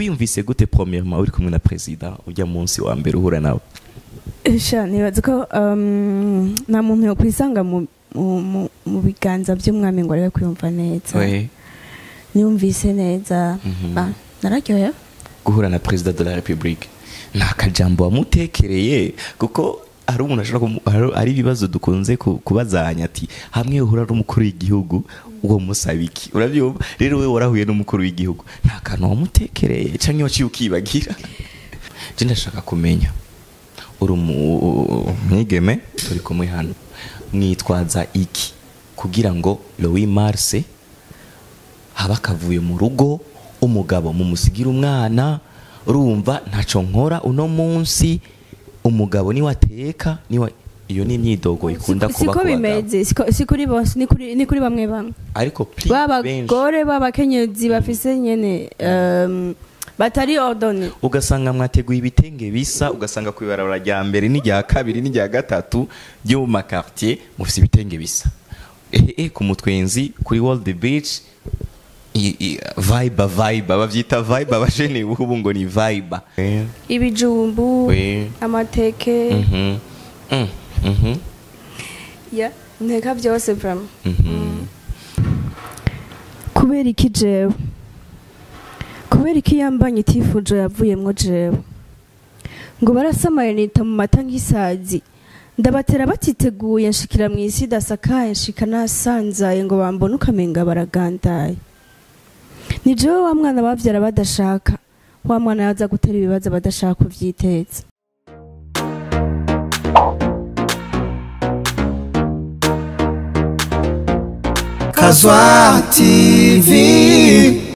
wiyumvise gute premièrement uri kumwe na perezida ujya munsi wa mbere uhura nawe? Nibaza ko um, nta muntu yokwisanga mu, biganza by'umwami ngo arebe kwiyumva neza. Niyumvise neza. Mhm. Nararyohewe. Guhura na perezida de la republique ni akajambo wamutekereye kuko hari umuntu hari- ibibazo dukunze ku- kubazanya ati hamwe uhura n'umukuru w'igihugu uwo musaba iki? Urabyumva? Rero we warahuye n'umukuru w'igihugu. Nta kantu wamutekereye cyangwa waciye ukibagira. Je ndashaka kumenya. Uri umwigeme? Turi kumwe hano. Mwitwaza iki? Kugira ngo Louis Marse haba akavuye mu rugo umugabo mumusigira umwana urumva ntaco nkora uno munsi umugabo ni we ateka ni we iyo ni imyidogo ikunda kuba ku bagabo si kuri bose ni kuri bamwe bamwe. Ariko b'abagore b'abakenyezi bafise nyene um, batari ordone ugasanga mwateguye ibitenge bisa ugasanga ku ibarabara rya mbere n'irya kabiri n'irya gatatu byo mu makartier mufise ibitenge bisa. Ehe ku mutwenzi kuri world beach vibe vibe bavyita vibe abajene ubu ngo ni vibe. Eh, ibijumbu amateke. Mhm, mm, mhm, ya nteka byose vraiment mhm. kubera iki jewe kubera iki yambanye itifujo yavuyemwo jewe ngo barasamaye nita mu mata nk'isazi. Ndabatera batiteguye nshikira mu isi idasakaye nshika nasanzaye ngo bambone ukamenga baragandaye. Ni jewe wa mwana bavyara badashaka wa mwana yaza gutera ibibazo badashaka kuvyiteza Kazwa TV.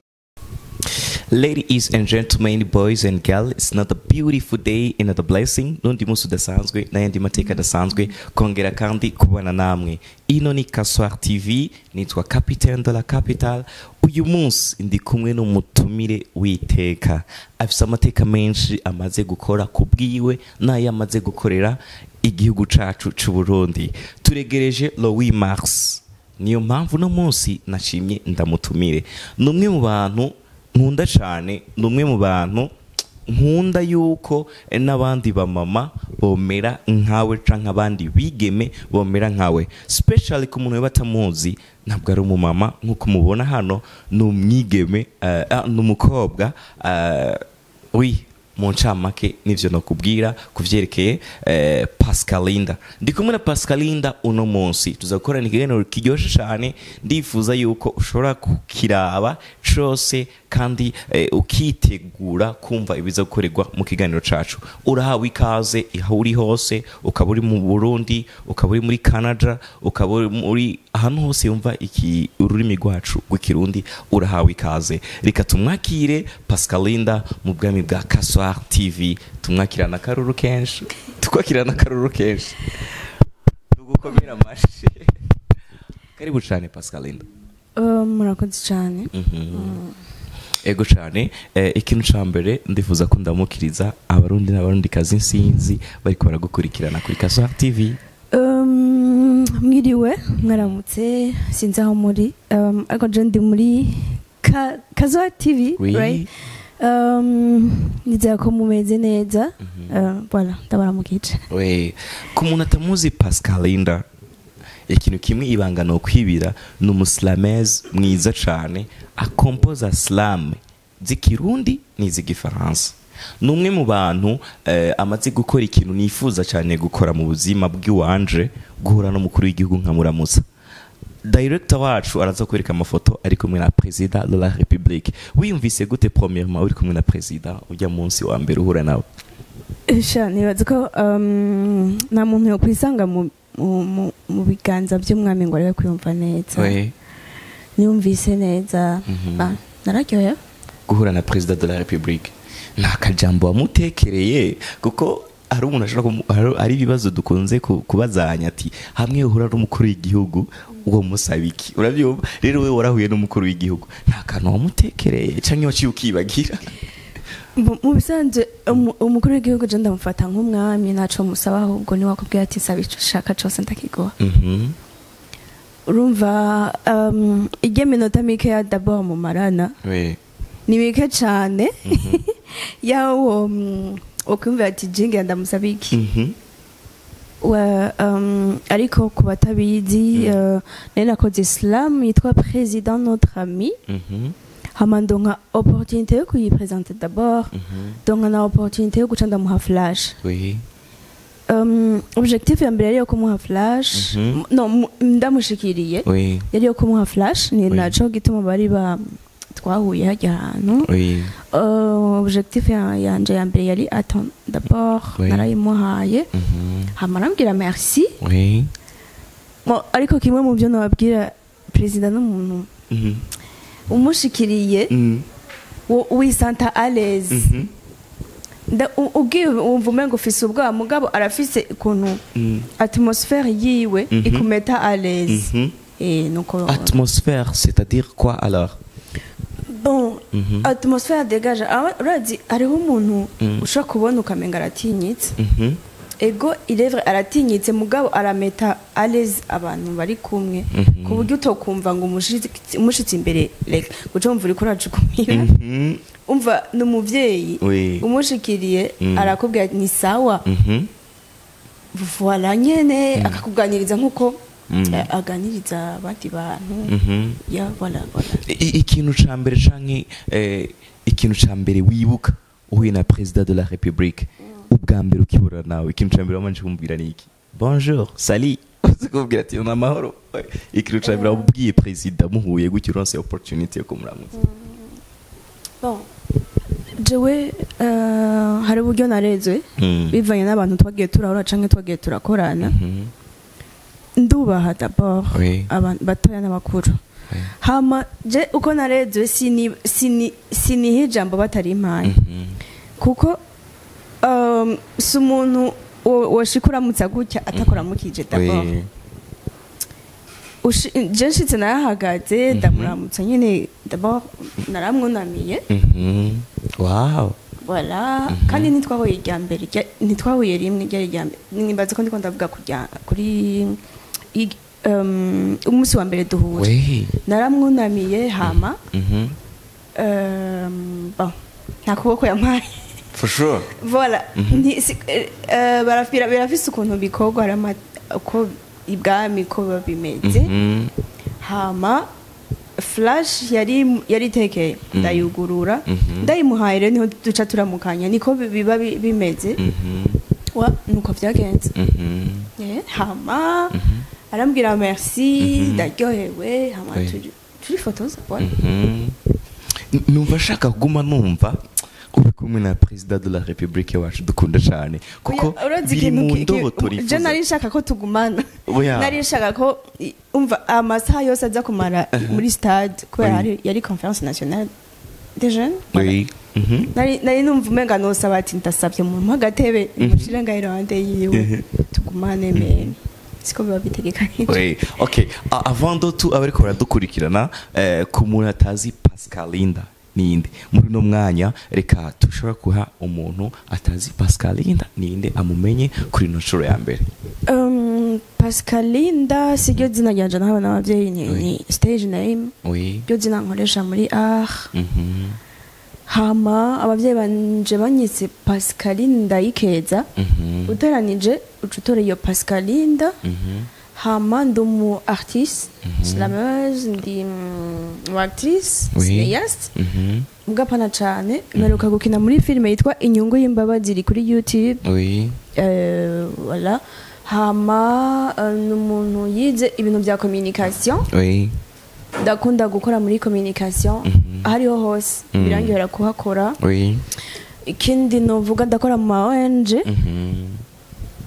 Ladies and gentlemen, boys and girls, it's not a beautiful day, another blessing. Nundi musi udasanzwe, n'ayandi mateka adasanzwe, kongera kandi kubana namwe. Ino ni Kaswar TV, nitwa Capitaine de la Capital. Uyu munsi ndi kumwe n'umutumire w'iteka. Afise amateka menshi amaze gukora ku bwiwe n'ayo amaze gukorera igihugu cacu c'u Burundi. Turegereje Louis Mars. Niyo mpamvu no munsi nashimye ndamutumire. Ni umwe mu bantu nkunda cyane ni umwe mu bantu nkunda yuko eh, n'abandi bamama bomera nkawe canke abandi bigeme bomera nkawe. Specially ku muntu batamuzi ntabwo ari umumama nk'uko mubona hano ni umwigeme eh, ah, ni umukobwa eh, wi mu ncamake nivyo nokubwira ku vyerekeye eh, pascalinda. Ndi kumwe na pascalinda uno munsi. Tuza gukorana ikiganiro kiryoshe cane ndifuza yuko ushobora kukiraba cose kandi eh, ukitegura kumva ibiza gukorerwa mu kiganiro cacu. Urahawe ikaze aho uri hose ukaba uri mu burundi ukaba uri muri canada ukaba uri muri ahantu hose yumva ururimi rwacu rw'ikirundi urahawe ikaze. Reka tumwakire pascalinda mu bwami bwa kaswar tv tumwakirana akaruru kenshi. Tukwakirana akaruru kenshi. Tugukomera amashi karibu cane pascalinda Uh, murakoze cyane ego cyane eh, ikintu ca mbere ndifuza ko ndamukiriza abarundi n'abarundi kazi nsinzi bariko baragukurikirana kuri kaswar tv Um, mwiriwe mwaramutse sinzi aho muri. Um, ariko je ndi muri Ka- kazoa tv Oui. right? um, nizera ko mumeze neza. Uh, voilà ndabaramukije. We ku muntu atamuzi pascalinda ikintu kimwe ibanga ni ukwibira ni umusilameze mwiza cyane akompoza slam. Z'ikirundi n'iz'igifaransa ni umwe mu bantu eh, amaze gukora ikintu nifuza cyane gukora mu buzima bw'iwanje guhura n'umukuru w'igihugu nka muramutsa director wacu araza kwereka amafoto ari kumwe na perezida de la republique wiyumvise gute premièrement uri kumwe na perezida ujya munsi wa mbere uhura nawe? Nibaza ko um, nta muntu yokwisanga mu, mu, biganza by'umwami ngo arebe kwiyumva neza. Oui. niyumvise neza. Mhm. Nararyohewe. Guhura na perezida de la republique ni akajambo wamutekereye kuko hari umuntu ashobora hari ibibazo dukunze ku- kubazanya ati hamwe uhura n'umukuru w'igihugu uwo musaba iki urabyumva? Rero we warahuye n'umukuru w'igihugu. Nta kantu wamutekereye cyangwa waciye ukibagira. Mu- bisanzwe umu- umukuru w'igihugu je ndamufata nk'umwami ntaco musaba ahubwo ni wakubwira ati saba ico ushaka cose ndakiguha Mhm. urumva um, irya minota mikeya dabord mumarana we ni bike cyane yawo mm, ukumva ati jinge ndamusaba iki Mhm. Wa- um, ariko ku batabizi uh, nari nakoze islam yitwa président notre ami. Mhm. hama ndonka opportunité yo kuyipresente d'abord Mhm. ndonka na opportunité yo guca ndamuha flash Oui. um, objectif ya mbere yari yo kumuha flash Mhm. no mu- ndamushikiriye Oui. yari yo kumuha flash ni Oui. naco gituma bari ba twahuye hajya ahantu Oui. Uh, objectif ya- yanje ya mbere yari attend d'abord Oui. narayimuhaye Mhm. hama arambwira merci Oui. Mo- ariko kimwe mu byo nababwira perezida n'umuntu Mhm. umushikiriye Mhm. wo- wisanta à l'aise Mhm. Nda- u- ubwiye wumva umenga ufise ubwoba mugabo arafise ukuntu Mhm. atmosphère yiwe Mhm. ikumeta à l'aise Mhm. Eh, nuko Atmosphère, c'est-à-dire quoi alors bon Mhm. atmosphère dégage Aba- urazi hariho umuntu Mhm. ushobora kubona ukamenga aratinyitse Mhm. Ego irevre aratinyitse mugabo arameta l'aise abantu bari kumwe Mhm. ku buryo utokumva ngo umushitsi imbere reka guca wumva uriko urajukumira Mhm. umva ni umuvyeyi Oui. umushikiriye Mm. arakubwira ni sawa Mhm. voila nyene akakuganiriza nk'uko aganiriza abandi bantu Mhm. ikintu ca mbere canke eh, ikintu ca mbere wibuka uhuye na perezida de la république ubwa mbere ukibura nawe ikintu ca mbere wamanje kumubwira ni iki? Bonjour sali uzi kubwira ati ni amahoro. Ikintu ca mbere wabwiye perezida muhuye gutyo uronse opportunity yo kumuramutsa. Bon. Jewe eh, hari uburyo narezwe Mm. bivanye n'abantu twagiye turahura canke twagiye turakorana. Mhm. ndubaha abantu batoya n'abakuru. Hama je uko narezwe sini sini siniha ijambo batari impaye Mhm. kuko si umuntu woshika uramutsa gutya atakuramukije d'abord Oui. Ushi- je nshitse narahagaze ndamuramutsa nyene d'abord naramwunamiye Mhm. wow. Voilà. Kandi ntitwahuye irya mbere ntitwahuye rimwe ryari irya mbere. Nimbaza ko ndiko ndavuga kuri um, umunsi wa mbere duhura naramwunamiye hama. Mhm. bon nta kuboko yampaye. For sure. Voilà. Nti- si- eh, eh, birafise ukuntu bikorwa uko ibwami ko biba bimeze. Mhm. hama flash yari yari itekeye. Ndayugurura Mhm. ndayimuhaye rero ni ho duca turamukanya. Niko bi- biba bi- bimeze. Wa nuko byagenze. Eh, hama arambwira merci ndaryohewe. Hama turifotoza numva ashaka kuguma numva uri kumwe na perezida de la republique wacu dukunda cyane kuko biri mu ki- ki- ndobo je turifuza nari nshaka ko tugumana nari nshaka ko umva amasaha yose aza kumara muri stade kubera yari conference nationale des jeunes. Mhm. nari numva umenga nosaba ati ndasabye umuntu agatebe mushire ngaho iruhande yiwe Mhm. tugumane me. Siko biba bitegekanije Oui. ok A- avant de tout abariko baradukurikirana eh, ku muntu atazi pascalinda. Ninde? Muri uno mwanya reka dushobora guha umuntu atazi pascalinda ninde amumenye kuri ino nshuro ya mbere? Um, pascalinda siryo zina ryanje nahawe n'abavyeyi ni, stage name. Ryo zina nkoresha muri art Mhm. hama abavyeyi banje banyise pascalinda yikeza. Mhm. uteranije uca utora iyo pascalinda Mhm. ndi mm, umu actrice Oui. cineaste Mhm. mugapana cane mperuka gukina muri filime yitwa inyungu y'imbabazi iri kuri youtube Euh, hama euh, ni umuntu yize ibintu bya communication ndakunda gukora muri communication Mhm. aho ariho hose Mhm. birangira kuhakora ikindi novuga ndakora mu ma ONG Mhm.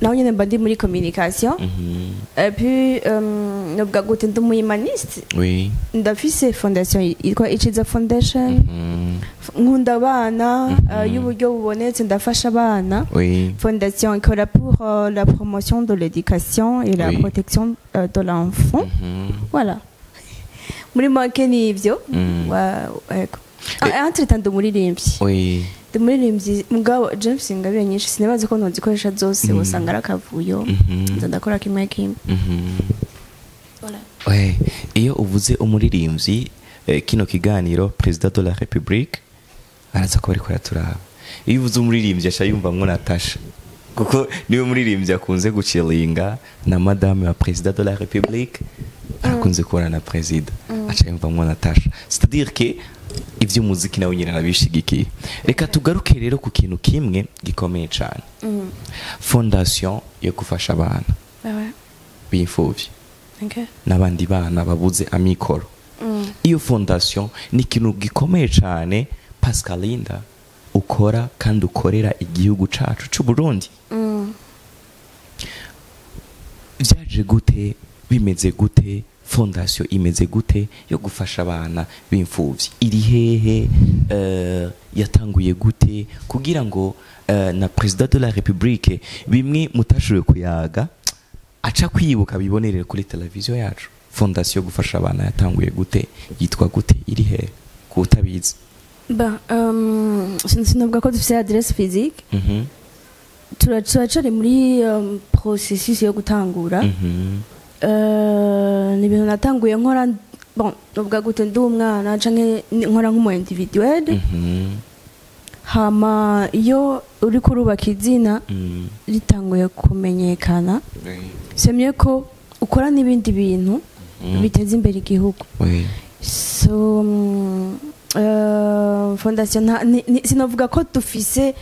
Naho nyine mba ndi muri communication. Mhm. et puis euh, novuga gute ndi umuhumaniste oui. Ndafise fondation yitwa Ichiza Foundation. Mhm. nkunda abana Mhm. euh, y'uburyo bubonetse ndafasha abana. Fondation ikora pour euh, la promotion de l'éducation et la protection de l'enfant. Voilà. Muri make ni ndi umuririmbyi oui. ndi umuririmbyi mugabo james ingabire nyinshi sinibaza ko nozikoresha zose usanga ari akavuyo Mhm. ndakora kimwe kimwe Mhm. Ouais. iyo uvuze umuririmbyi eh, kino kiganiro perezida de la republique araza ko bariko araturaba iyo uvuze umuririmbyi aca yumvamwo natasha kuko ni we muririmbyi akunze guciringa na madame wa perezida de la republique arakunze kubona na perezida aca yumvamwo natasha c'est-à-dire que ivy'umuziki nawe nyine arabishigikiye reka tugaruke rero ku kintu kimwe gikomeye cane. Fondation yo gufasha abana. B'imfuvyi Okay. n'abandi bana babuze amikoro. Iyo fondation ni ikintu gikomeye cyane pascalinda ukora kandi ukorera igihugu cacu c'u burundi Mm. vyaje gute bimeze gute fondation imeze gute yo gufasha abana b'imfuvyi iri hehe eh, yatanguye gute kugira ngo eh, na president de la republique bimwe mutashoboye kuyaga aca kwibuka bibonerere kuri televiziyo yacu. Fondation yo gufasha abana yatanguye gute yitwa gute? Iri hehe um, sin- sinavuga ko dufise adresse physique. Mhm, Tura- turacari muri processus yo gutangura. Mhm, ni ibintu natanguye nkora novuga gute ndi umwana nkora nk'umu individuel. Mhm, hama iyo uri kurubaka izina mhm. ritanguye kumenyekana semye ko ukora n'ibindi bintu Mhm. biteza imbere igihugu. Mm, ni- ni- sinavuga ko dufise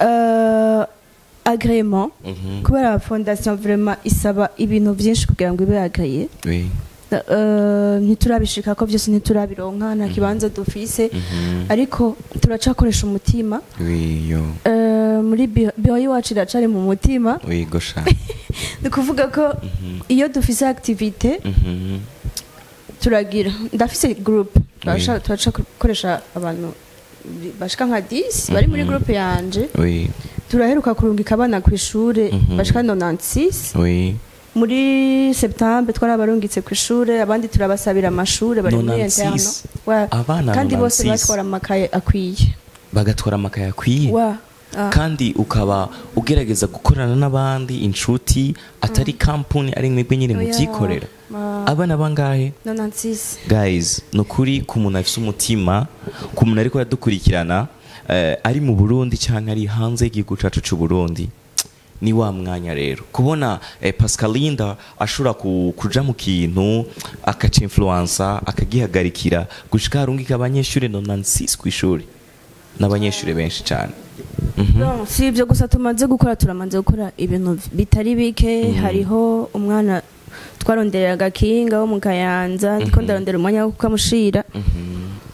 euh, agrément Mhm. kubera fondation vraiment isaba ibintu byinshi kugira ngo ibe Oui. Euh, ntiturabishika ko byose ntiturabironka nta kibanza dufise Mhm. ariko turacakoresha umutima. Euh, muri bio y'iwacu iracari mu mutima ni ukuvuga ko iyo dufise activité Mhm. turagira ndafise group turaca gukoresha abantu bashika nka 10 bari muri Mhm. group yanje. Turaheruka kurungika abana ku ishure Mhm. bashika 96 Oui. muri septembre twarabarungitse ku ishure abandi turabasabira amashure bari muri 96? interno kandi bose 96? batwara amakaye akwiye. Bagatwara amakaye akwiye? Kandi ukaba ugerageza gukorana n'abandi inshuti atari kampuni ari mwebwe nyine mubyikorera. abana bangahe? 96 guys ni ukuri ku muntu afite umutima ku muntu ariko aradukurikirana eh, ari mu burundi cyangwa ari hanze y'igihugu cyacu cy'u burundi ni wa mwanya rero. Kubona eh, pascalinda ashobora ku, kuja mu kintu akaca influensa akagihagarikira gushika harungika abanyeshuri 96 ku ishuri n'abanyeshuri benshi cyane Mhm. Si ibyo gusa tumaze gukora turamaze gukora ibintu bitari bike. Hariho umwana twaronderera agakinga wo mu kayanza ndiko ndarondera umwanya wo kukamushira. Mhm.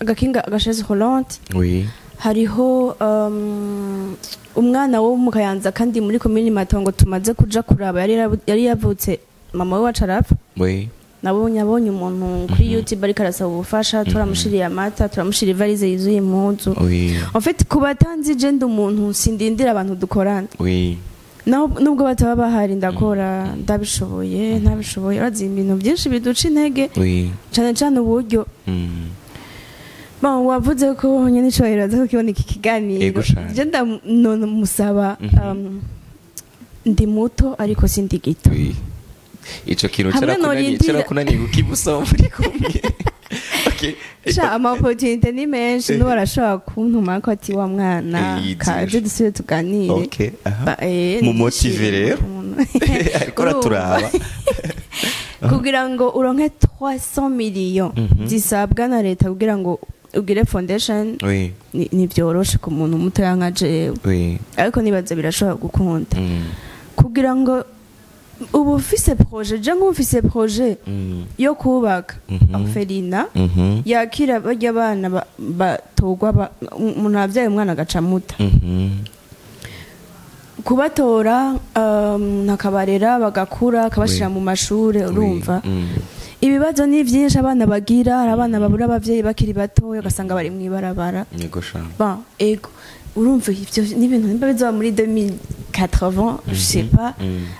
Agakinga agasheze holante oui. Hariho um, umwana wo mu kayanza kandi muri komini matongo tumaze kuja kuraba. Yari yavutse mama we wacu arapfa. Oui. Nabonye abonye umuntu kuri youtube ariko arasaba ubufasha turamushiriye amata turamushira ivarize yuzuye impuzu. Oui. En fait ku batanzi je ndi umuntu sindindira abantu dukorana nubwo bataba bahari ndakora ndabishoboye ntabishoboye urazi ibintu byinshi biduca intege cyane cyane uburyo wavuze ko nyine icyubahiro aza kukibona iki kiganiro Mhm. um, ndi muto ariko sindi gito ico kintu cyarakunaniye ukibusaba muri kumwe okay sha ama opportunité ni menshi n'uwo arashobora kuntuma ko ati wa mwana Eh, kaje dusubire tuganire. Eh, Mu ni motive ikintu rero. ariko Urumva? raturaba kugira ngo uronke 300 millions Mhm. zisabwa na leta kugira ngo ugire foundation oui. ntivyoroshe ku muntu mutoya nka jewe. Oui. Ariko nibaza birashobora gukunda Mm. kugira ngo ubu ufise projet je nk'ufise projet Mm. yo kubaka Mhm. orphelina Mhm. yakira barya abana ba- batogwa ba- umuntu abyaye umwana agaca muta Mhm. kubatora um, nakabarera bagakura akabashira Oui. mu mashure urumva. Mm. ibibazo ni byinshi abana bagira hari abana babura abavyeyi bakiri batoya ugasanga bari sha bon ego urumva ivyo n'ibintu muri 2080 je sais pas.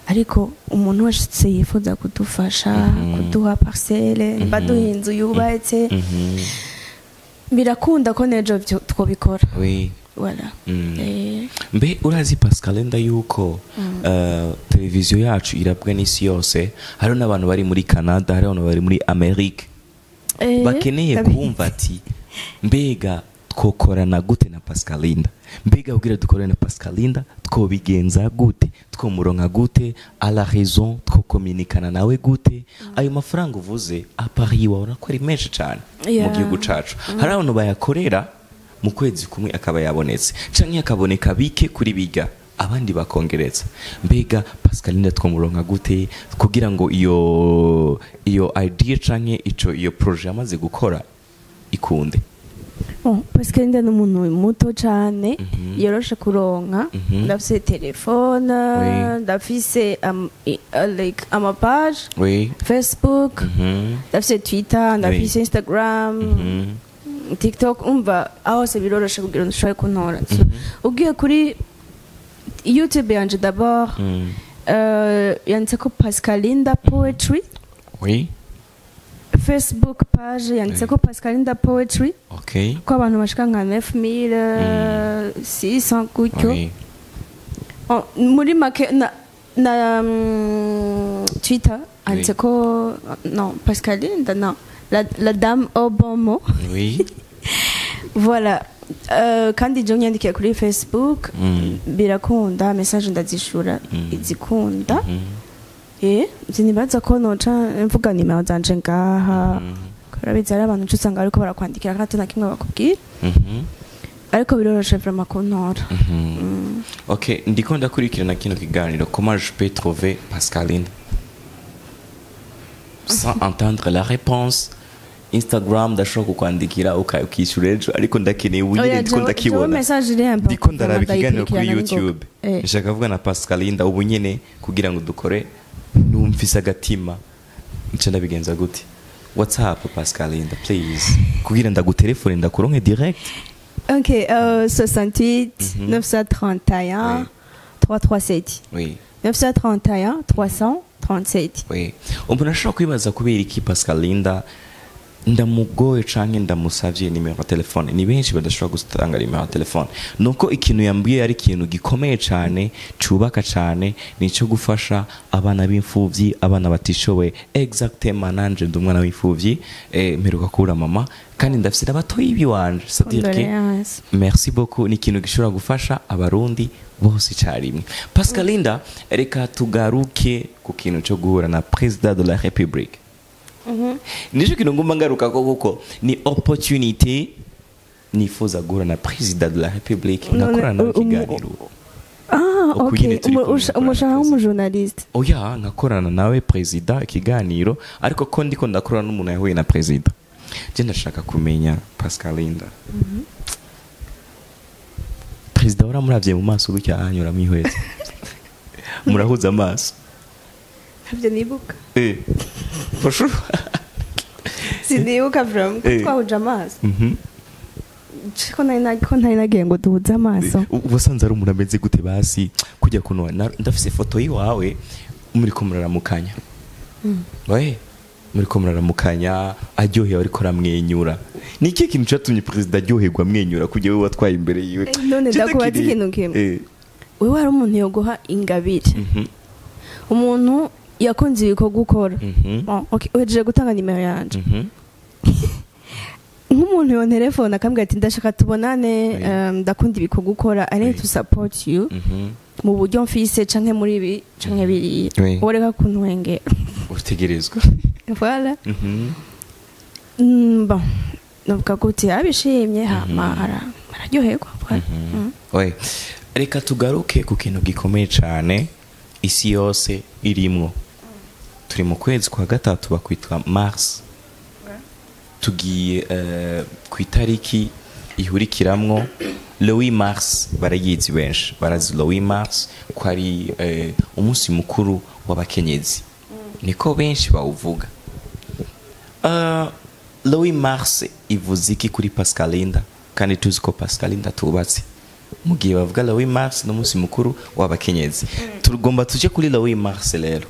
ariko umuntu wese yifuza kudufasha kuduha parcelle nimba Mhm. duha inzu yubatse birakunda ko nejo. Eh, mbe urazi pascalenda yuko televiziyo yacu irabwa n'isi yose hariho n'abantu bari muri canada hariho n'abantu bari muri amerika eh, bakeneye kumva ati mbega twokorana gute na pascalinda? Mbega kugira dukorane na pascalinda? Twobigenza gute? Twomuronka gute? A la raison? Twokominikana nawe gute? Ayo mafaranga uvuze apari wabona ko ari menshi cyane mu gihugu cacu. Hari abantu bayakorera mu kwezi kumwe akaba yabonetse. Canke akaboneka bike kuri biga abandi bakongereza. Mbega pascaline twomuronka gute? Kugira ngo iyo iyo idea ico iyo projet yamaze gukora ikunde. Oh, Pascal nda ni umuntu muto cyane yoroshe kuronka ndafise telefone ndafise amapaje facebook ndafise twitter ndafise instagram tiktok umva aho hose biroroshe kugira ngo ushobore kuntora ugiye kuri youtube yanje d'abord uh, yanditseko pascalinda poetry? Facebook page yanditseko pascalinda poetry. Ok. Ko abantu bashika nka 9600 gutyo oui. Oh, muri make na, na um, twitter handitseko non pascalinda non la, la dame obomo oui. Voilà. Uh, kandi jo nyandikiye kuri facebook. Mm. birakunda message ndazishura Mm. izikunda Mhm. Sinibaza ko noca mvuga nimero zanje ngaha Mhm. kurabizi ari abantu usanga bariko barakwandikira kandi na kimwe bakubwira ariko biroroshe vraiment kuntora ok ndiko ndakurikirana kino kiganiro comment je peux trouver pascaline? Sans entendre la réponse. Instagram ndashobora kukwandikira ukishyura ejo ariko ndakeneye ubu nyine Oya, ndiko ndakibona ndiko ndaraba ikiganiro kuri youtube. Eh. nshaka kuvuga na pascalinda ubu nyine kugira ngo dukore numvise agatima nca ndabigenza gute whatsapp pascalinda please kugira ndagutelefone ndakuronke direct Ok, euh, 68 Mhm. 931 Oui. 337. oui 931 337. we umuntu ashobora kwibaza kubera iki pascalinda ndamugoye canke ndamusavye nimero ya telefone. Ni benshi badashobora gutanga nimero ya telefone. Nuko ikintu yambwiye ari ikintu gikomeye cane cubaka cane nico gufasha abana b'imfuvyi abana batishoboye. Exactement nanje ndi umwana w'imfuvyi eh, mperuka kubura mama kandi ndafise n'abatoyi biwanje. C'est-à-dire que Condoléances. merci beaucoup. Ni ikintu gishobora gufasha abarundi bose icyarimwe pascalinda reka tugaruke ku kintu cyo guhura na perezida de la republique ni cyo kintu ngomba ngaruka ko kuko ni opportunity nifuza guhura na perezida de la Ah, Umu- kumwe usha- dukorana Umushahara akazi. w'umujournaliste. oya nkakorana nawe perezida ikiganiro ariko ko ndiko ndakorana n'umuntu yahuye na perezida je ndashaka kumenya pascalinda perezida waramuravye mu maso gutya? Anyura mwihweza murahuza amaso. Ntabyo nibuka. Eh. Sinibuka vraiment. Eh. Twahuje amaso. Mhm. Ko ko ntari nagiye ngo duhuze amaso. U- wasanze ari umuntu ameze gute basi kujya kuno na- ndafise foto yiwawe muriko muraramukanya we muriko muraramukanya aryohewe ariko aramwenyura ni ikihe kintu cyatumye perezida aryoherwa amwenyura kujya we watwaye imbere yiwe none ndakubaza ikintu kimwe. Eh. Wewe hari umuntu yoguha ingabire. Mhm. Umuntu yakunze ibikorwa ukora. Mhm. Bon, ok, uhejeje gutanga nimero yanje. Mhm. nk'umuntu yo telefone akambwira ati ndashaka tubonane ndakunda ibikorwa ukora i need Oui. to support you Mhm. mu buryo mfise canke muri ibi canke biriya Oui. ureka kuntwengera utegerezwa voilà Mhm. Mm, bon novuga gute abishimye hama ara- araryoherwa. Mm. we reka tugaruke ku kintu gikomeye cyane isi yose irimwo turi mu kwezi kwa gatatu bakwitwa mars. Tugiye eh, ku itariki ihurikiramwo Louis Mars barayizi benshi barazi Louis Mars ko ari eh, umunsi mukuru w'abakenyezi. Niko benshi bawuvuga. Uh, Louis Mars ivuze iki kuri Pascalinda kandi tuzi ko Pascalinda tubatse mu gihe bavuga Louis Mars n'umunsi mukuru w'abakenyezi. Tugomba tuje kuri Louis Mars rero.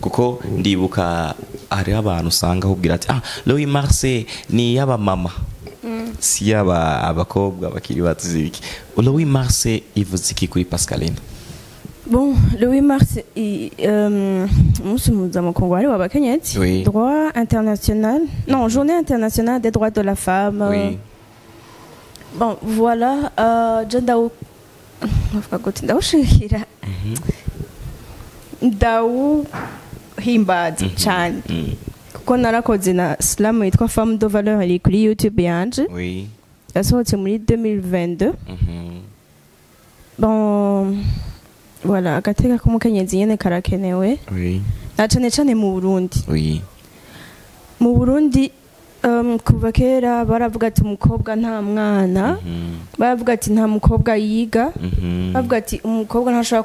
Kuko ndibuka hariho abantu usanga ahubwira ati ah Louis Mars ni iy'abamama si iy'aba abakobwa bakiri bato Louis Mars ivuze iki kuri Pascalinda Bon, le 8 mars, il, euh, umunsi mpuzamakungu wahariwe abakenyezi Oui. droit international? Non journée internationale des droits de la femme. Oui. bon voilà euh, je ndawu bavuga gute ndawushikira ndawuhimbaza cyane Mm. kuko narakoze na slam yitwa femme de valeur kuri youtube yanje Oui. yasohotse muri 2022 Mhm. bon voilà agateka k'umukenyezi nyene karakenewe. Na cane cane mu burundi. Mu burundi um, kuva kera baravuga ati umukobwa nta mwana. Baravuga ati nta mukobwa yiga. Bavuga ati umukobwa ntashobora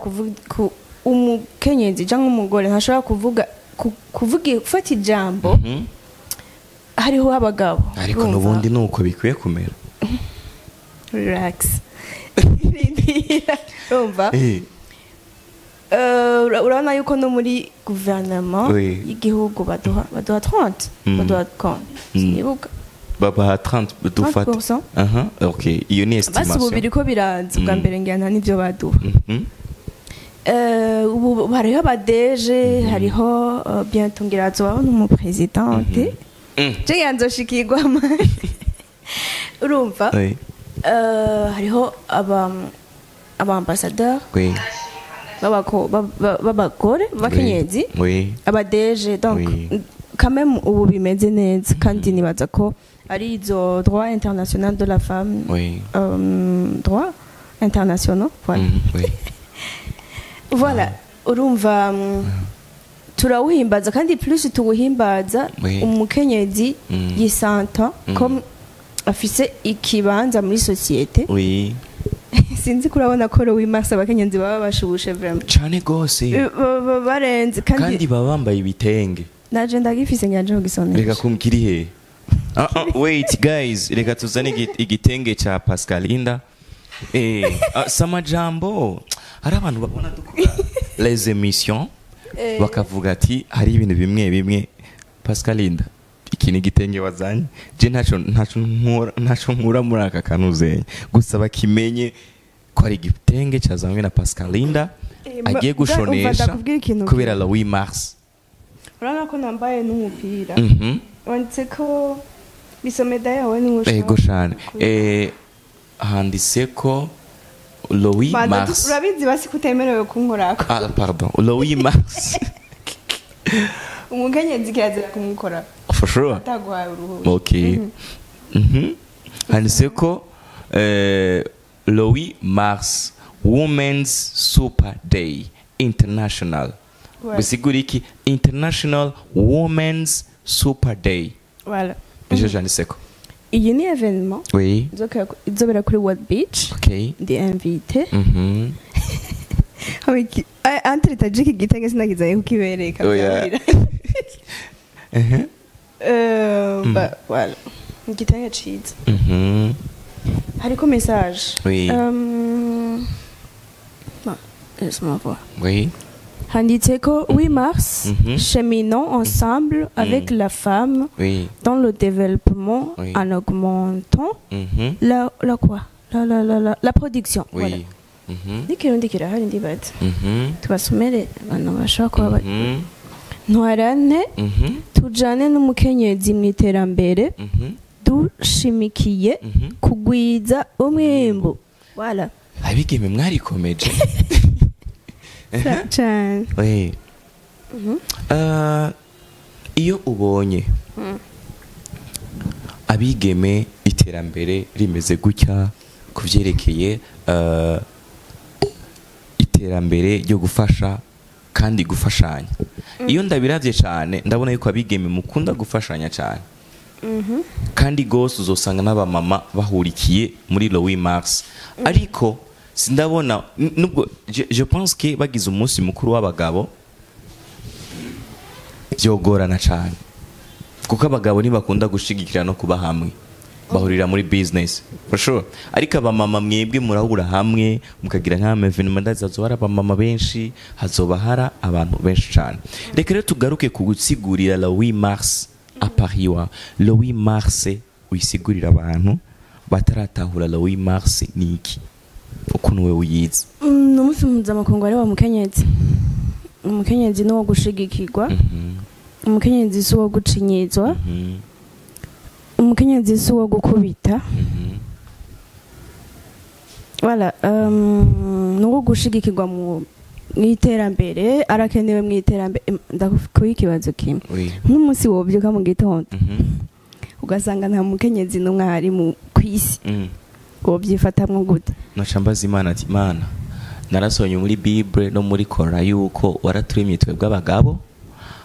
umukenyezi cyangwa umugore ntashobora kuvuga ku- kuvuga gufata ijambo Mhm. hariho abagabo ariko n'ubundi ni uko bikwiye kumera relax urumva Eh. Eh, ura- urabona yuko no muri guverinoma Oui. y'igihugu baduha baduha 30 Mm. baduha konti Mm. babaha 30 dufata 30%. aha okay iyo ni basi ubu estimation biriko biranze bwa Mm. mbere ngira nta n'ivyo baduha Mhm. Eh, ubu hariho abadeje hariho eh, bientôt ngira hazobaho n'umupresidente Mm. je yanzoshikirwa amande urumva Oui. Eh, hariho aba abambasadeur Oui. b'abako- ba- ba- b'abagore b'abakenyezi Oui. abadeje donc Oui. quand même ubu bimeze neza kandi nibaza ko ari izo droit international de la femme Oui. euh, droit internationaux voilà. Urumva mm, turawuhimbaza kandi plus tuwuhimbaza umukenyezi Mm. yisanta ko afise ikibanza muri sosiyete sinzi ko urabona ko wimasa abakenyezi baba bashubushe vraiment. Cyane gose ba- ba- barenze kandi baba bambaye ibitenge. Naje ndagifise nganje reka kugisonesha kumkiri he? Ah, ah, wait guys. Reka tuzane igi- igitenge cya pascalinda eh, ah, si amajambo hari abantu babona dukora les émissions Eh. bakavuga ati hari ibintu bimwe bimwe pascalinda iki ni igitenge wazanye je ntaco nkura muri aka kanuzenya gusa bakimenye ko ari igitenge cyazanywe na pascalinda Eh, agiye gushonesha kubera kimwe. louis mars urabona ko nambaye n'umupira Mhm. wanditse ko bisomeda yawe ushaka ego shane eh, handitse ko louis mars. urabizi basi ko utemerewe kunkorako ah, pardon. Louis mars. Umukenyezi kirazira kumukora for sure. Ataguhaye uruhushya ok. Mhm. handitse ko eh, louis mars women's super day international. Bisigura iki international women's super day. Voilà. ni cyo cyanditseko iyi evenement oui izobera kuri world beach ok ndi invite Mhm. antire tajiki igitenge sinagizaye kukibereka Oya. byabira. Mhm. Eh, ba- voilà. igitenge ciza Mhm. hariko message Oui. Euh, laisse-moi voir. oui handitse ko 8 mars Mhm. cheminons ensemble avec la femme oui dans le développement Oui. en augmentant Mhm. la, la quoi la, la, la, la, la production voilà. oui Mhm. n'ikirundi kirahari ndibaza Mhm. tubasomere abantu bashobora kuba bari Mhm. ntwarane Mhm. tujane n'umukenyezi mu iterambere Mhm. dushimikiye Mhm. kugwiza umwimbu wala abigeme mwarikomeje cyane iyo ubonye. Abigeme iterambere rimeze gutya ku byerekeye ah, iterambere ryo gufasha kandi gufashanya. Iyo ndabiravye cyane ndabona yuko abigeme mukunda gufashanya cyane kandi gose uzosanga n'abamama bahurikiye muri Louis Mars ariko sindabona. Nubwo je, je pense que bagize umunsi mukuru w'abagabo byogorana cyane kuko abagabo ntibakunda gushigikira no kuba hamwe. Bahurira muri business. For sure. Ariko abamama mwebwe murahura hamwe mukagira nk'ama evenement hazoba hari abamama benshi hazoba hari abantu benshi cyane reka rero tugaruke ku gusigurira Louis Mars a Paris wa. Louis Mars wisigurira abantu bataratahura Louis Mars ni iki? Ukuntu we uyizi. Mm, ni umunsi mpuzamakungu ari wa mukenyezi umukenyezi ni uwo gushigikirwa. Mhm. umukenyezi si uwo gucinyizwa. Mhm. umukenyezi si uwo gukubita. Mhm. wala um, ni uwo gushigikirwa mu iterambere arakenewe mu iterambere. Em, ndakuye ikibazo kimwe. Nk'umunsi wobyuka mu gitondo. Ugasanga nta mukenyezi n'umwe ari ku isi. Wobyifatamwo gute naca mbaza imana ati imana narasonye muri bible no muri kora yuko waraturemye twebwe abagabo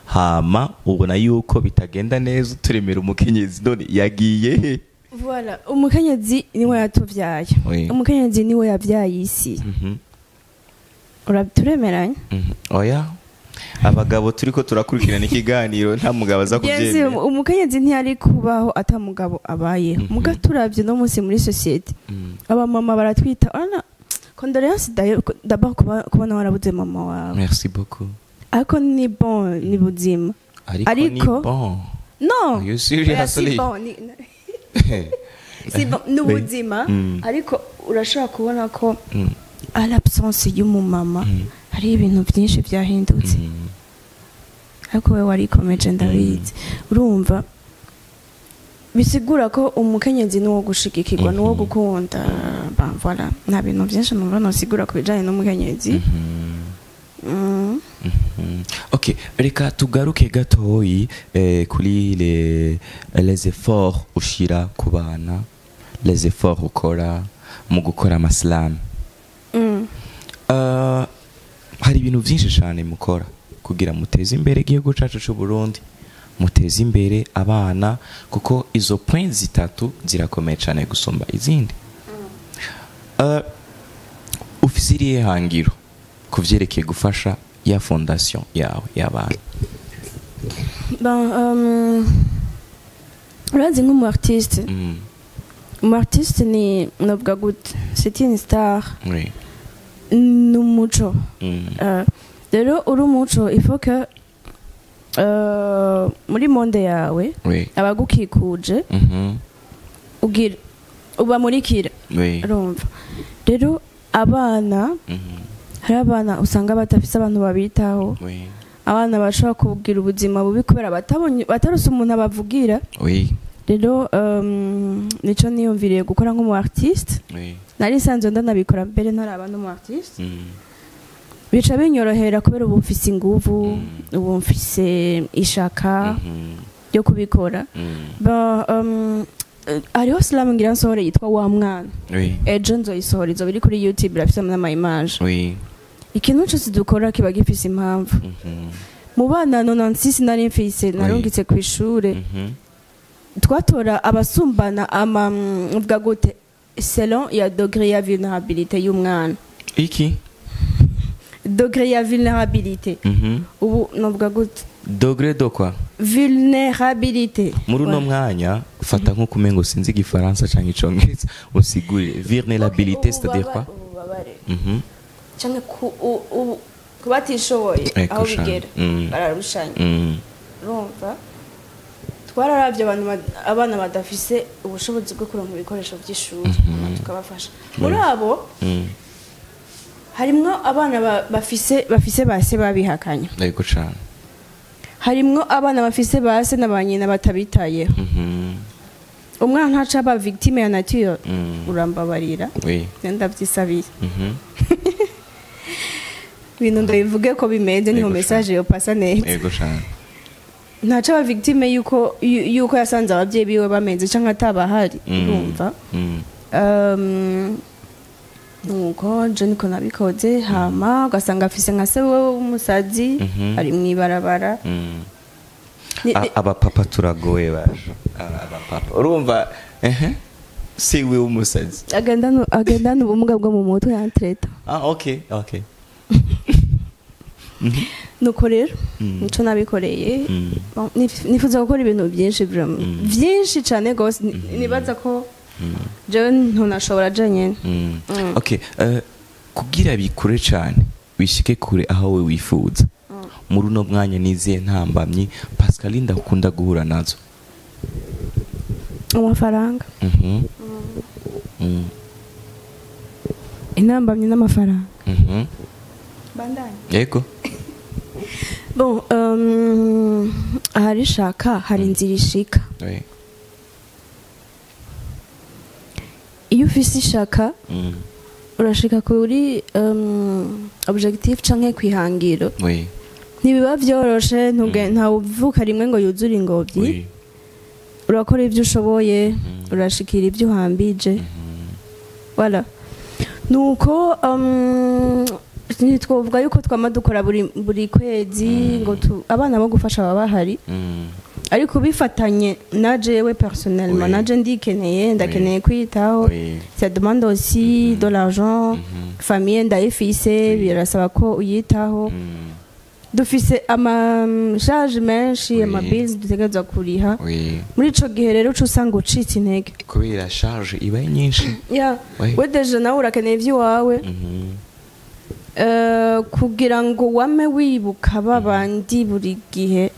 hama ubona yuko bitagenda neza uturemera umukenyezi none yagiye he Voilà, umukenyezi ni we yatuvyaye Oui. umukenyezi ni we yavyaye isi Mhm. uraturemeranya Mhm. oya abagabo turiko turakurikirana ikiganiro nta mugabo aza kubyemera. Umukenyezi ntiyari kubaho ata mugabo abayeho. Mhm. muga turavye no munsi muri societe. Mm. abamama baratwita condoléance d'abord kubona warabuze mama wawe. Merci beaucoup. Ariko ni bon ni buzima. Ariko, no! You seriously? ni- ubuzima ariko urashobora kubona ko à l'absence y'umumama Mm. Hari ibintu byinshi byahindutse Mm. ariko we warikomeje ndabizi urumva bisigura ko umukenyezi ni uwo gushigikirwa ni uwo Mhm. gukunda Ba, voilà nta bintu byinshi numva nosigura ku bijyanye n'umukenyezi Mhm. Mm. Mhm. ok reka tugaruke gatoyi eh, kuri les, efforts ushira ku bana les efforts ukora mu gukora amasilamu Mm. Hari ibintu byinshi cyane mukora kugira muteze imbere igihugu cyacu cy'u Burundi muteze imbere abana kuko izo point zitatu zirakomeye cyane gusumba izindi. Uh, ufise irihe hangiro ku vyerekeye gufasha ya fondation yawe y'abana urazi nk'umu artiste. Mm. umu artiste ni novuga gute c'est une star. Oui. Ni umuco mm. Euh, rero uri umuco que euh, muri monde yawe abagukikuje Mhm. ugira ubamurikira oui. urumva rero abana Mhm. hari abana usanga badafise abantu babitaho abana bashobora kugira ubuzima bubi kubera batarose umuntu abavugira rero um, nico niyumviriye gukora nk'umu artiste. Nari nsanzwe ndanabikora mbere ntaraba n'umu artiste mm. bica binyorohera kubera ubu mfise inguvu Mm. ubu mfise ishaka Mhm. ryo kubikora Mm. um, hariho slam ngira nsohore yitwa wa mwana ejo nzoyisohora izo biri kuri youtube birafise n'amayimaje ikintu cyose dukora kiba gifise impamvu Mhm. mu bana nonansisi nari mfise narungitse ku ishure Mhm. twatora abasumbana ama uvuga gute selon ya dogre ya vulnerabilité y'umwana iki dogre ya vulnerabilité ubu novuga gute dogre do kwa vulnerabilité muri uno mwanya ufata nk'uko umengo sinzi igifaransa cyangwa icongereza usigurire vulnerabilité c'est-à-dire quoi? Mhm. cyangwa ku- u- u- ku batishoboye Eko aho bigera Mm. bararushanya Mm. urumva bad- abana badafise ubushobozi bwo kuronka ibikoresho by'ishuri. Hama tukabafasha. Muri abo Mm. harimwo abana ba- bafise bafise base babihakanye. Harimwo abana bafise base na ba nyina batabitayeho. Mhm. umwana ntaca aba victime ya nature Mm. urambabarira. Oui. Ndavyisabiye Mhm. ibintu ndabivuge ko bimeze ni ho message yo pasa neza. Ntaca aba victime yuko yu- yuko yasanze abavyeyi biwe bameze canke atabahari Mm. urumva? Mm. Nuko je niko nabikoze hama ugasanga afise nka se wewe w'umusazi Mhm. ari mw'ibarabara Mm. Ni- A- ni- abapapa turagoye baje. Abapapa. Urumva ehe? Si we w'umusazi. Agendana ubumuga bwo mu mutwe yantreta ah okay okay. nuko rero Mm. nico nabikoreye Mm. Nifuza gukora ibintu byinshi Mm. byinshi cane gose Ni- nibaza ko jewe ntunashobora Mm. Mm. eh, kugira bikure cyane wishike kure aho we wifuza muri uno mwanya nizihe ntambamyi pascaline ndakunda guhura na zo amafaranga Mhm. Mm. intambamyi n'amafaranga Mhm. yego bon um, ahari shaka hari inzira ishika Oui. iyo ufise ishaka Mm. urashika kuri um, objectif canke kwihangiro Oui. ntibiba vyoroshe ntawuvuka rimwe ngo yuzure ingobyi Oui. urakora ibyo ushoboye urashikira ibyo uhambije wala nuko um, ntitwovuga yuko twama dukora buri, buri kwezi ngo tu, abana bo gufasha baba bahari. Mm. ariko bifatanye na jewe personnellement Oui. naje ndikeneye ndakeneye kwitaho. Oui. ça demande aussi de l'argent famille ndayifise birasaba ko uyitaho. Mm. dufise amashaje menshi amabizi dutegerezwa kuriha. Muri ico gihe rero uca usanga ucitse intege. Kubera charge iba nyinshi. Ya. Oui. we deje nawe urakeneye ivy'iwawe. Mhm. Eh, kugira ngo wame wibuka babandi buri gihe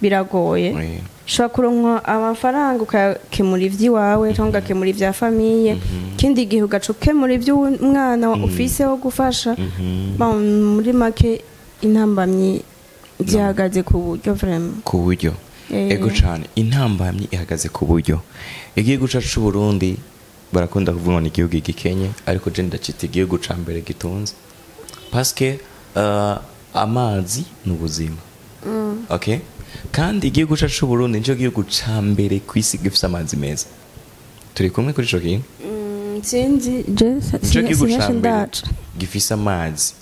biragoye. Ushobora kuronka amafaranga ukakemura ivy'iwawe cyangwa ugakemura ivya famiye ikindi gihe ugaca ukemura ivy'umwana ufise wo gufasha. Muri make intambamyi zihagaze ku buryo ku buryo. Eh. ego cyane intambamyi ihagaze ku buryo. Igihugu cyacu cy'u Burundi barakunda kuvuga ngo ni igihugu gikenye ariko je ndacita igihugu ca mbere gitunze. Paske uh, amazi ni ubuzima. Okay kandi igihugu cyacu Burundi ni cyo gihugu ca mbere ku isi gifite amazi meza. Turi kumwe kuri kintu? Mm, sinzi. Nicyo gihugu sinashe mbere gifise amazi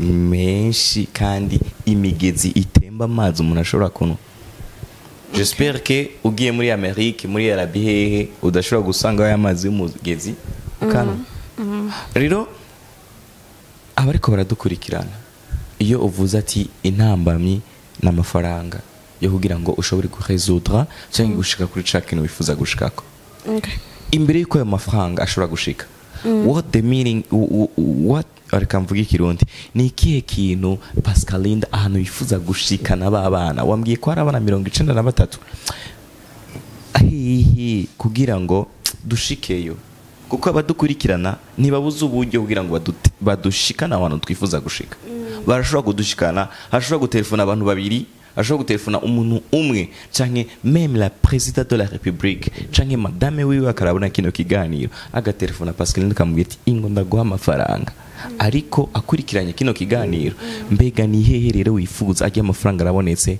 menshi kandi imigezi itemba amazi umuntu ashobora kunywa. J'espère que ugiye muri amerike muri arabi hehe udashobora gusanga aya mazi y'umugezi ukanywa. Rero abariko baradukurikirana. Iyo uvuze ati intambamyi ni amafaranga yo kugira ngo ushobore guresudra cyangwa gushika kuri ca kintu wifuza gushikako. Imbere y'uko ayo mafaranga ashobora gushika what the meaning what reka mvuge ikirundi ni ikihe kintu pascalinda ahantu yifuza gushikana ba bana? Wambwiye ko hari abana mirongo icenda na batatu. Hehe kugira ngo dushikeyo. Kuko abadukurikirana ntibabuze uburyo kugira ngo badushikane ahantu twifuza gushika. Barashobora kudushikana hashobora gutelefona abantu babiri ashobora gutelefona umuntu umwe canke meme la président de la république canke madame wiwe akarabona kino kiganiro agatelefona pascaline akamubwira ati ingo ndaguha amafaranga. Ariko akurikiranye kino kiganiro mbega ni hehe rero wifuza ajya amafaranga arabonetse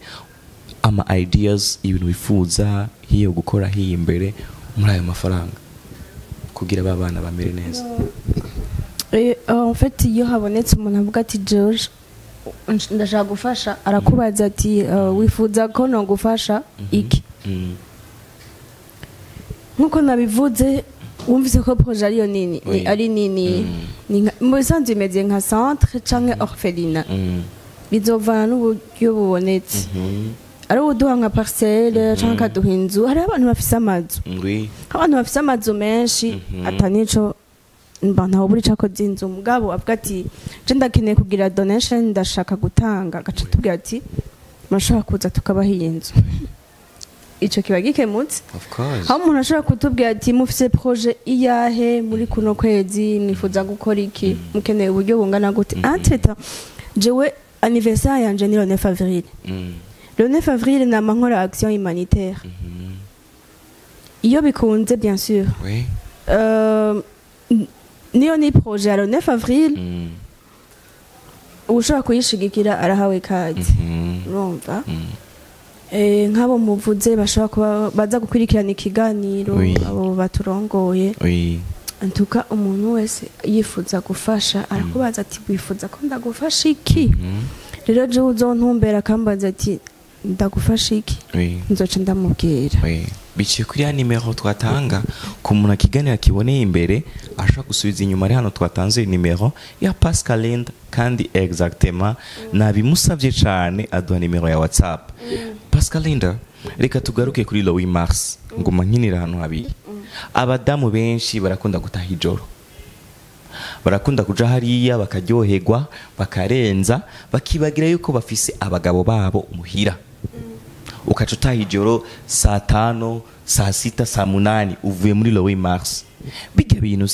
ama ideas ibintu wifuza hiyo gukora hiyo imbere muri ayo mafaranga. Kugira ba bana bamere neza. Eh, en fait iyo habonetse umuntu avuga ati George ndashaka gufasha. Arakubaza ati eh, wifuza ko nogufasha iki? Mm. nk'uko nabivuze wumvise ko projet ariyo nini. Ari nini. Mu bisanzwe imeze nka centre canke orpheline. Mm. bizovana n'uburyo bubonetse. Mhm. Ari ubuduha nka parcelle canke akaduha inzu. Hariho abantu bafise amazu. Abantu bafise amazu menshi. Atanico mba ntawe buri cakoze inzu mugabo avuga ati je ndakeneye kugira donation ndashaka gutanga. Agaca tubwira ati murashobora kuza tukabaha iyi nzu. Ico kiba gikemutse. Of course. aho umuntu ashobora kutubwira ati mufise projet iyahe muri kuno kwezi mwifuza gukora iki? Mukeneye uburyo bungana gute? Entretemps jewe anniversaire yanje ni le 9 avril. Mm. Le 9 avril nama nkora action humanitaire. Iyo bikunze bien sûr. Oui. Euh, niyo ni projet ya le 9 avril. Mm. ushobora kuyishigikira arahawe kazi Mhm. urumva? Mm. Eh, nk'abo muvuze bashobora kuba baza gukurikirana ikiganiro abo baturongoye. Ntuka umuntu wese yifuza gufasha arakubaza ati wifuza ko ndagufasha iki? Mm. rero jewe uzontumbera akambaza ati ndagufasha iki? Nzoca ndamubwira. Biciye kuri ya nimero twatanga ku muntu akiganira kiboneye imbere ashobora gusubiza inyuma ari hano twatanze nimero ya pascalinda kandi exactement nabimusabye cyane aduha nimero ya whatsapp. Pascalinda reka tugaruke kuri lowi mars. Nguma nkinira ahantu habiri abadamu benshi barakunda gutaha ijoro. Barakunda kuja hariya bakaryoherwa bakarenza bakibagira yuko bafise abagabo babo muhira ukaca utaha ijoro saa tano saa sita saa munani uvuye muri lowe mars. Bijya bintu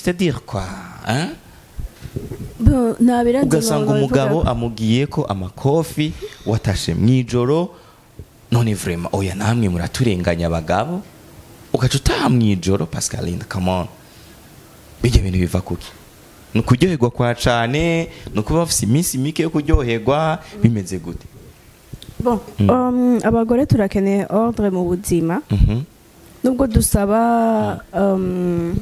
birenze ugasanga umugabo amubwiye ko amakofi watashe mu ijoro none vrema oya namwe muraturenganya abagabo ugaca utaha mu ijoro pascaline come on. Bijya bintu biva kuki ni ukuryoherwa kwa cane ni ukuba bafise iminsi mike yo kuryoherwa bimeze gute abagore turakeneye ordre mu buzima Mhm, nubwo dusaba um,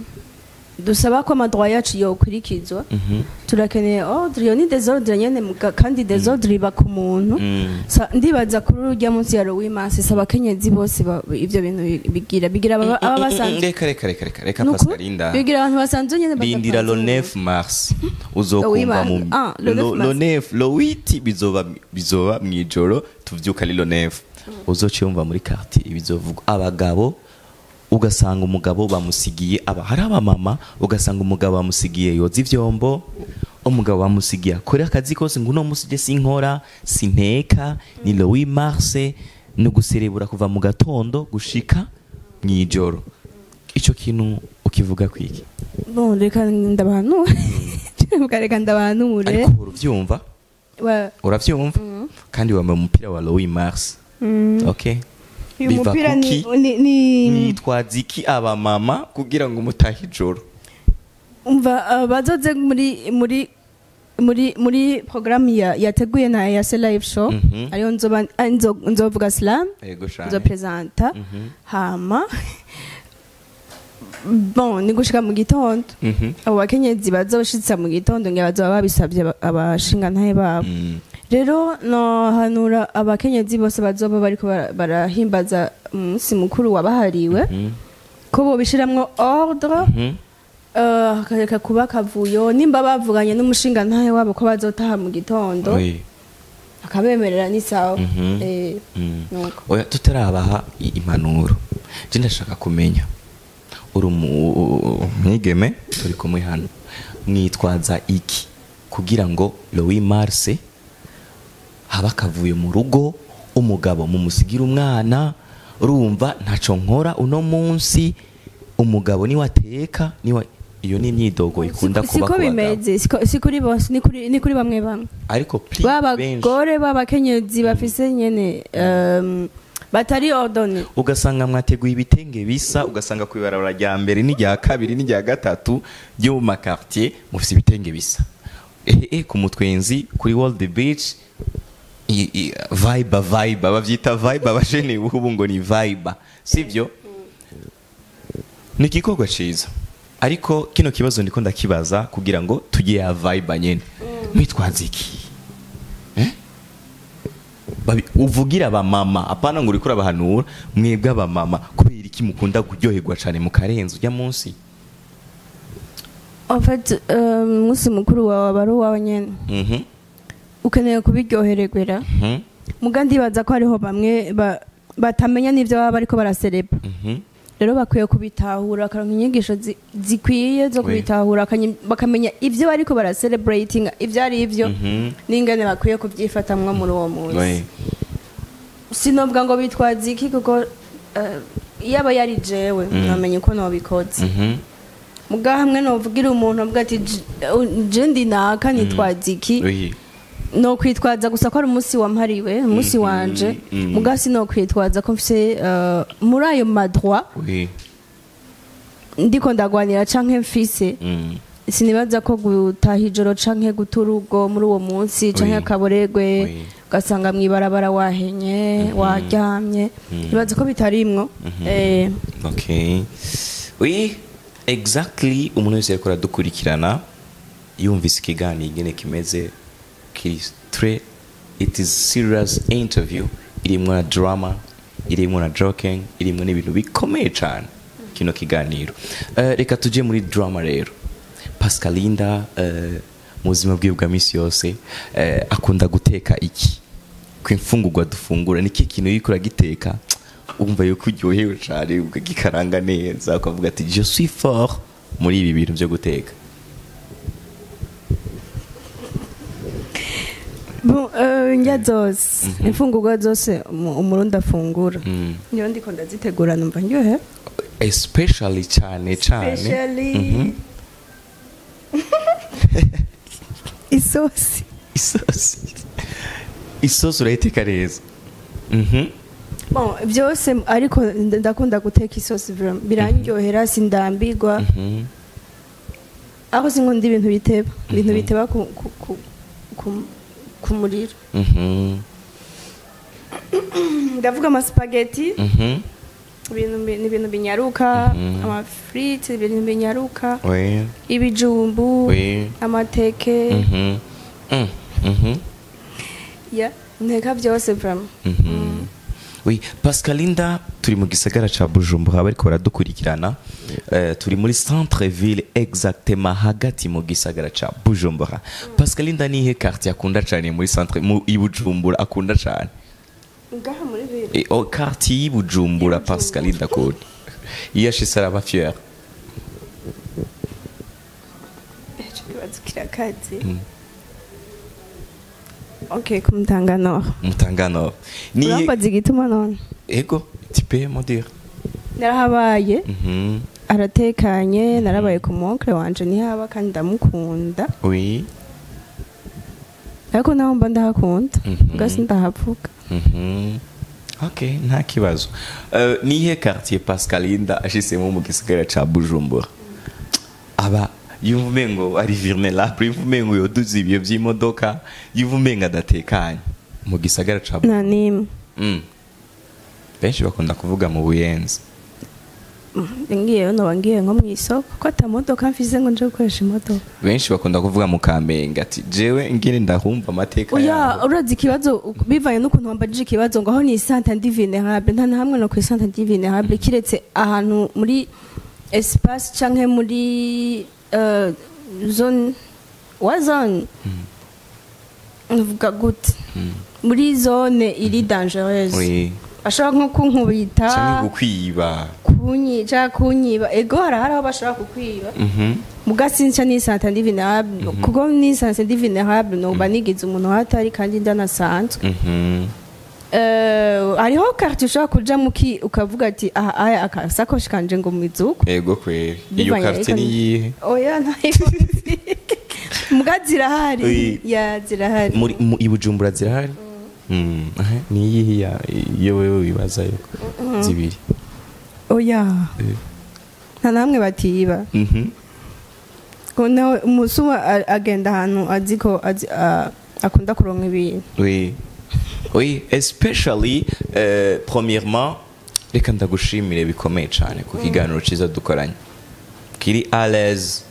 dusaba ko amadroit yacu yokurikizwa mhm, turakeneye ordre iyo ni desordre nyene muga- kandi desordre iba ku muntu. Mm. Ndibaza kuri urya munsi ya Louis Masi saba abakenyezi bose ivyo bintu bi- bigira bigira aba Mm, mm, mm, basanzwe reka reka reka reka reka pascalinda bigira abantu basanzwe nyene rindira 9 mars uzokumva mu Ah, le lo 9 lo mars. 9 lo 8 bizoba bizoba mwijoro tuvyuka ari lo 9 uzoce yumva muri quartier ibizovuga abagabo ugasanga umugabo bamusigiye aba hari abamama ugasanga umugabo bamusigiye yoza ivyombo umugabo bamusigiye akora akazi kose ngo uno musi je sinkora sinteka ni lo 8 mars ni uguserebura kuva mu gatondo gushika mwijoro ico kintu ukivuga kwiki bon reka ndabanure reka ndabanure ariko uruvyumva Wa- uravyumva? Kandi wambaye umupira wa Louis Mars mm. Uyu mupira ni kuki ni- ni mwitwaza iki aba mama kugira ngo mutahe ijoro. Umva uh, bazoze muri muri muri muri programu ya yateguye na ya live show. Mhm. ariyo nzoba ah, nzo- nzovuga slam. Yego shane nzopresenta Mhm. hama. Bon ni gushika mu gitondo. Mhm. abo bakenyezi bazoshitsa mu gitondo nge bazoba babisabye aba- abashingantahe babo. Mm. Rero nohanura abakenyezi bose bazoba bariko bara- barahimbaza umunsi mukuru wabahariwe Mhm. ko bobishiramwo ordre Mhm. eh, hakareka kuba akavuyo nimba bavuganye n'umushingantahe wabo ko bazotaha mu gitondo akabemerera n'isawa Mhm. Eh, nuko. Oya tutarabaha impanuro. Je ndashaka kumenya. Uri umu- umwigeme turi kumwe hano. Mwitwaza iki? Kugira ngo Louis Mars haba akavuye mu rugo umugabo mumusigira umwana urumva ntaco nkora uno munsi umugabo ni we ateka ni we iyo ni imyidogo ikunda kuba siko ku bagabo bimeze si kuri bose ni kuri bamwe bamwe. Ariko b'abagore b'abakenyezi bafise nyene um, batari ordone ugasanga mwateguye ibitenge bisa ugasanga ku ibarabara rya mbere n'irya kabiri n'irya gatatu ryo mu makartier mufite ibitenge bisa. Ehe ku mutwenzi kuri world beach vibe vibe. Bavyita vibe abajene ubu ngo ni vibe. Sivyo? Ni igikorwa ciza ariko kino kibazo ndiko ndakibaza kugira ngo tujye ya vibe nyene. Mwitwaza iki eh? Uvugira abamama apana ngo uriko urabahanura mwebwe abamama kubera iki mukunda kuryoherwa cane mukarenza ujya munsi? Fait euh, umunsi mukuru wawe aba ari uwawe nyene. Mhm, ukeneye kubiryohererwera mhm, muga ndibaza ko hariho bamwe ba- batamenya n'ivyo baba bariko baraserebra mhm. rero bakwiye kubitahura bakaronka inyigisho zi- zikwiye zo kubitahura bakamenya ivyo bariko baracelebrating ivyo ari ivyo Mhm. n'ingene bakwiye kubyifatamwo muri uwo munsi. Sinovuga ngo bitwaza iki kuko eh, iyo aba yari jewe Mm. namenye uko nobikoze. Mhm, muga hamwe novugira umuntu avuga ati "J- uh, je ndi naka nitwaza iki? Oui. no kwitwaza gusa ko ari umunsi wampariwe umunsi Mhm, wanje. Mhm. muga si no kwitwaza ko mfise eh, muri ayo Oui. ndiko ndagwanira canke mfise. Mm. sinibaza ko gutaha ijoro canke guta urugo muri uwo munsi canke akaboregwe ugasanga mw'ibarabara wahenye waryamye. Nibaza ko bitarimwo Eh, exactly umuntu wese ariko aradukurikirana yumvise ikiganiro ingene kimeze kiri straight it is serious interview. Irimwo na drama. Irimwo na joking. Irimwo n'ibintu bikomeye cyane kino kiganiro. Eh, reka tujye muri drama rero. Pascalinda eh, mu buzima bwe bwa minsi yose eh, akunda guteka iki? Ku imfungurwa dufungura niki kintu yiko uragiteka wumva yuko uryohewe cyane ukagikaranga neza ukavuga ati je suis fort muri ibi bintu byo guteka. Bon, eh, ndya zose imfungurwa zose umu- umurundi afungura niyo ndiko ndazitegura numva ndyohe especially cyane cyane. Mhm. isosi. Isosi. Isosi urayiteka neza Mhm. bon byose ariko nda- ndakunda guteka isosi birandyohera sindambirwa Mhm. aho sinkunda ibintu biteba ibintu biteba ku, ku, muriro Mhm. ndavuga amasipageti ibintu bi- ni ibintu binyaruka. Mhm. amafrite ibintu binyaruka. Ibijumbu amateke. Nteka byose. Oui, Pascalinda turi mu gisagara ca Bujumbura bariko baradukurikirana eh, turi muri centre ville exactement hagati mu gisagara ca Bujumbura. Pascalinda nihe quartier akunda cane muri centre mu i Bujumbura akunda cane? Ngaha muri biro e, o quartier y'i Bujumbura Bujumbura. Pascalinda kode iyo ashitse araba fier. Ico kibazo kirakaze Mm. ok kumutangano mutangano nihe urambaza igituma none ego tu peux me dire. Narahabaye Mhm. aratekanye narabaye ku monkre wanje. Ntihaba kandi ndamukunda. Oui. ariko naho mba ndahakunda. Mhm. ubwo Mhm. ok nta kibazo. Eh, nihe quartier pascalinda ashisemo mu gisagara ca bujumbura? Aba yumva umengo ari vulnerable yumva umengo yoduza ibiyo vy'imodoka yumva umengo adatekanye mu gisagara ca nta n'imwe Mm. benshi bakunda kuvuga mu buyenzi. Ngiyeyo noba ngiye nko mu isoko. Ko atamodoka mfise ngo nje gukoresha imodoka. Benshi bakunda kuvuga mu kamenge ati jewe ngene ndahumva amateka oya yabo urazi ikibazo bivanye n'ukuntu wambajije ikibazo ngo aho ni santa ndi vulnerable nta na hamwe no ku santa ndi vulnerable kiretse ahantu muri espace canke muri zone wa zone uvuga gute muri zone iri dangereuse. Oui. ashobora nko kunkubita canke gukwiba kunyica kunyiba ego harahari aho bashobora kukwiba mugasinca nisanta ndi vulnerable kuko nisanse ndi vulnerable noba nigize umuntu hatari kandi ndanasanzwe hariho karti ushobora kuja muki ukavuga ati aha aya akasakoshi kanje ngo mwizuku ego kweri iyo ariko ni- niyihe oya ntayo muga zirahari. Ya zirahari. Muri mu ibujumbura zirahari? Mm, aha, ni iyihe ya- iyo wewe wibaza yuko zibiri? Oya. Eh. nta namwe batiba Mhm. Umusuma agenda ahantu azi ko akunda kuronka ibintu. Oui especially euh, premièrement reka ndagushimire bikomeye cyane ku kiganiro cyiza dukoranye kiri à l'aise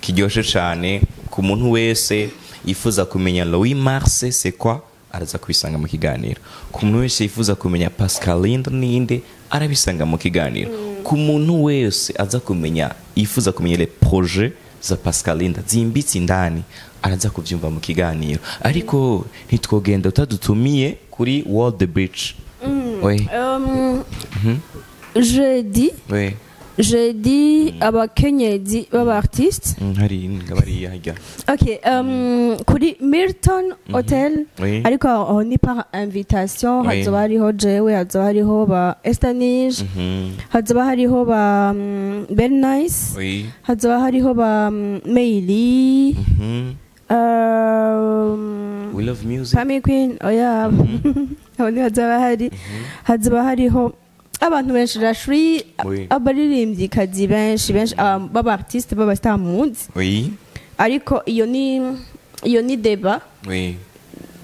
kiryoshe cyane ku muntu wese yifuza kumenya Louis Mars c'est quoi? Araza kubisanga mu kiganiro ku muntu wese yifuza kumenya Pascaline ninde arabisanga mu kiganiro ku muntu wese aza kumenya yifuza kumenya les projets za Pascaline zimbitse indani araza kubyumva mu kiganiro. Ariko ntitwogenda utadutumiye kuri World Bridge oui jeudi. Abakenyezi b'abaartiste. Mm, um, kuri milton hotel. Oui. ariko aho ni par invitation. Oui. hazoba hariho jewe hazoba hariho ba estanige. Mhm. hazoba hariho ba um, bernice oui hazoba hariho ba um, meili. Mhm. We love music. Pami Queen oya abo ni hazoba hari hazoba hariho abantu benshi rashuri abaririmbyi benshi benshi aba- b'abartiste b'abastar munsi. Oui. Ariko iyo ni iyo ni deba. Oui.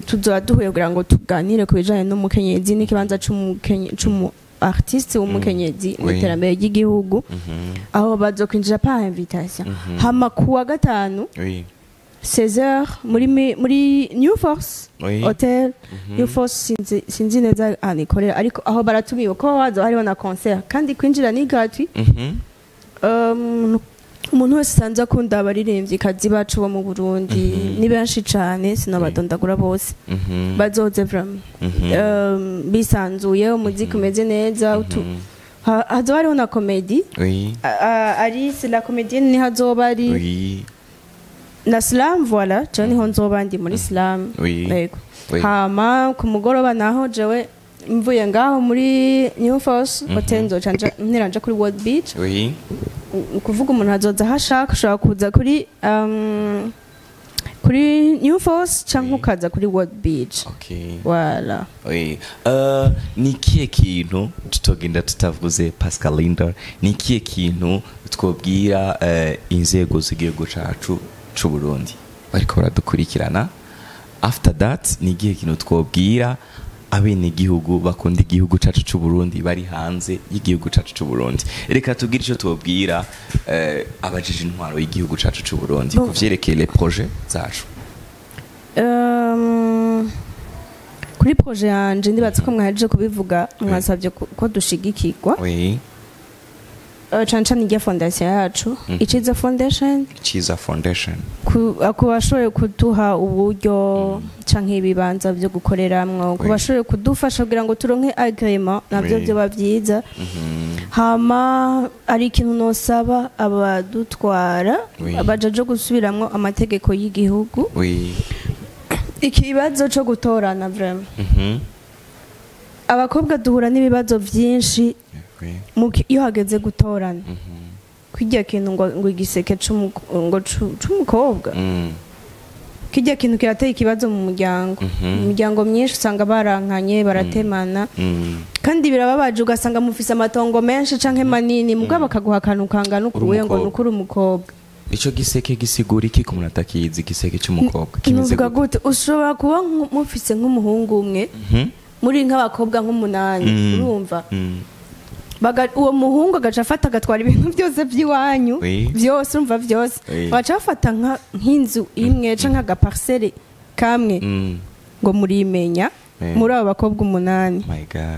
Tuzoba duhuye kugira ngo tuganire ku bijanye n'umukenyezi n'ikibanza c'umu artiste w'umukenyezi mu Oui. iterambere ry'igihugu. Aho bazokwinjira par invitation. Hama ku wa gatanu oui. 16h muri muri New Force Oui. Hotel. New Force sinzi sinzi neza ahantu ikorera ariko aho baratumiwe ko hazo hariho na concert. Kandi kwinjira ni gratuit. Mhm. um, umuntu wese usanze akunda abaririmbyi kazi bacu bo mu Burundi ni benshi cane sinabadondagura bose. Mhm. bazoze vraiment Mhm. um, bisanzuye umuziki umeze neza utu ha- hazoba hariho na komedi oui. Alice la comédienne ni hazoba ari oui. Na slam voilà jewe ni ho nzoba ndi muri slam Oui. yego. Hama ku mugoroba naho jewe mvuye ngaho muri new force hotel nzoca nja- ntera nja kuri world beach. Ukuvuga umuntu azoza aho ashaka ushobora kuza kuri um, kuri new force cyangwa ukaza kuri world beach. Wala Oui. Uh, ni ikihe kintu tutogenda tutavuze pascalinda ni ikihe kintu twobwira uh, inzego z'igihugu cacu c'uburundi. Bariko baradukurikirana. After that ni ikihe kintu twobwira abenegihugu bakunda igihugu cacu c'uburundi bari hanze y'igihugu cacu c'uburundi. Reka tubwire ico tubwira uh, abajije intwaro y'igihugu cacu c'uburundi Bon. ku vyerekeye les projets zacu. Um, kuri proje yanje ndibatse ko mwahejeje kubivuga mwasabye ko ko dushigikirwa. Oui. Cane cane irya fondasiyo yacu iciza foundation? Ciza foundation. Ku bashoboye kuduha uburyo canke ibibanza vyo gukoreramwo ku bashoboye kudufasha kugira ngo turonke agrema navyo Oui. vyoba vyiza hama ari ikintu nosaba abadutwara bajaje gusubiramwo amategeko y'igihugu ikibazo co gutorana Mhm. abakobwa duhura n'ibibazo ki- iyo hageze gutorana kirya kintu ngo igiseke ngo c'umukobwa. Mm. kirya kintu kirateye ikibazo mu muryango. Mu miryango myinshi usanga barankanye baratemana. Mm. kandi birababaje ugasanga mufise amatongo menshi canke manini. Mugabo bakaguha akantu kangana ukuye ngo umukobwa. nukuri umukobwa. Ico giseke gisigura iki ku muntu atakizi igiseke nuvuga gute? ushobora kuba mufise nk'umuhungu umwe Mhm. muri nk'abakobwa nk'umunani Mm. urumva? Mm. Uwo muhungu agaca afata agatwara ibintu byose by'iwanyu. Byose urumva byose. Baca bafata nk'inzu imwe canke agaparisere kamwe. Mm. ngo murimenya muri abo bakobwa umunani.